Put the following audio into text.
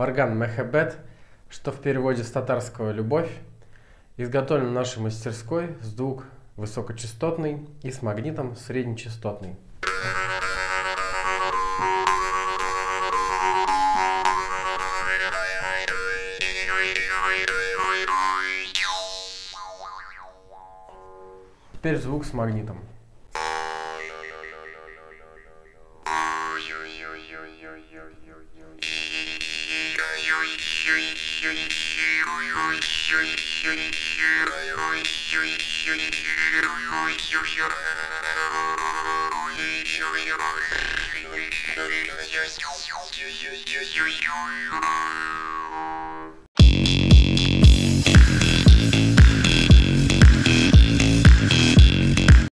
орган мехебет, что в переводе с татарского «любовь», изготовлен в нашей мастерской звук высокочастотный и с магнитом среднечастотный. Теперь звук с магнитом. Thank you.